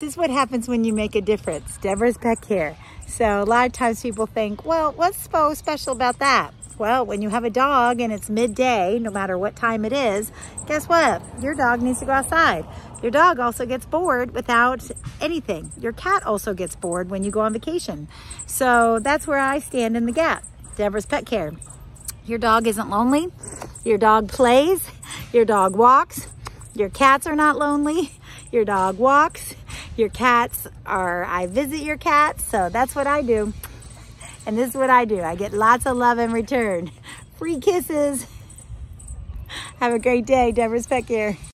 This is what happens when you make a difference. Deborah's Pet Care. So a lot of times people think, well, what's so special about that? Well, when you have a dog and it's midday, no matter what time it is, guess what? Your dog needs to go outside. Your dog also gets bored without anything. Your cat also gets bored when you go on vacation. So that's where I stand in the gap. Deborah's Pet Care. Your dog isn't lonely. Your dog plays. Your dog walks. Your cats are not lonely. Your dog walks your cats are, I visit your cats. So that's what I do. And this is what I do. I get lots of love in return. Free kisses. Have a great day. Deborah's Pet Care.